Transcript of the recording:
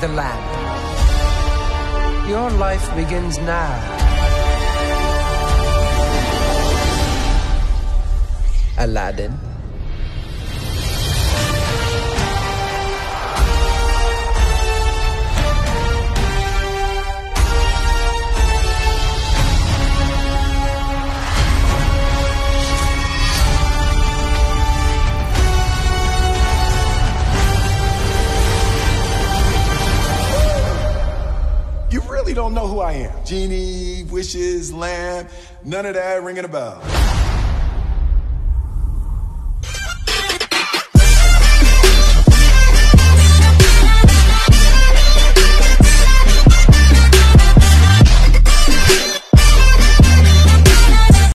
the lamp. Your life begins now. Aladdin. You really don't know who I am. Genie, wishes, lamb, none of that ringing a bell.